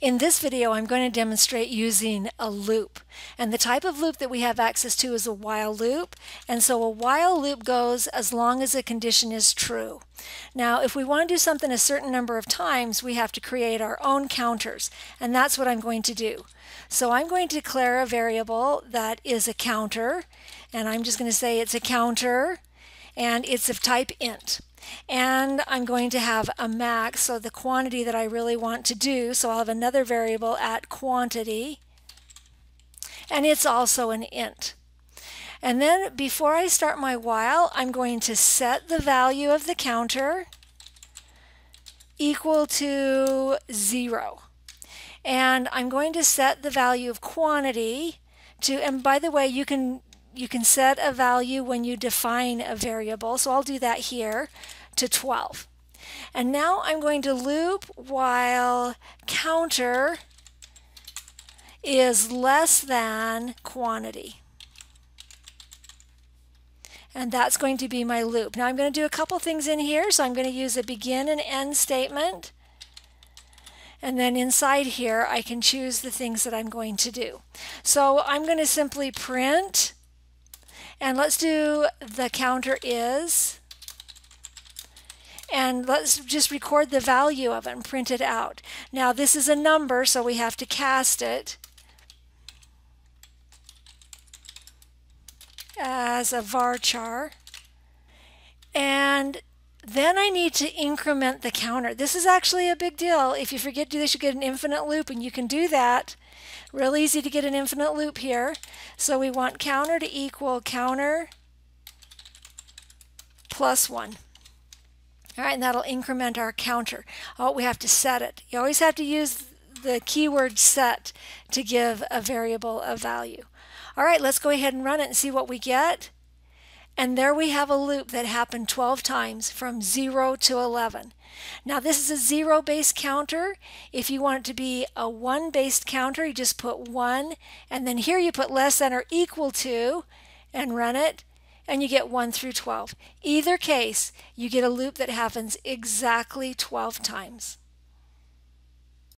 In this video, I'm going to demonstrate using a loop. And the type of loop that we have access to is a while loop. And so a while loop goes as long as a condition is true. Now, if we want to do something a certain number of times, we have to create our own counters. And that's what I'm going to do. So I'm going to declare a variable that is a counter. And I'm just going to say it's a counter. And it's of type int and I'm going to have a max, so the quantity that I really want to do. So I'll have another variable at quantity, and it's also an int. And then before I start my while, I'm going to set the value of the counter equal to zero. And I'm going to set the value of quantity to, and by the way, you can you can set a value when you define a variable. So I'll do that here to 12. And now I'm going to loop while counter is less than quantity. And that's going to be my loop. Now I'm going to do a couple things in here. So I'm going to use a begin and end statement. And then inside here, I can choose the things that I'm going to do. So I'm going to simply print and let's do the counter is. And let's just record the value of it and print it out. Now this is a number, so we have to cast it as a varchar. Then I need to increment the counter. This is actually a big deal. If you forget to do this, you get an infinite loop, and you can do that. Real easy to get an infinite loop here. So we want counter to equal counter plus 1. All right, and that'll increment our counter. Oh, we have to set it. You always have to use the keyword set to give a variable a value. All right, let's go ahead and run it and see what we get. And there we have a loop that happened 12 times from 0 to 11. Now this is a zero based counter. If you want it to be a one based counter, you just put one and then here you put less than or equal to and run it and you get 1 through 12. Either case, you get a loop that happens exactly 12 times.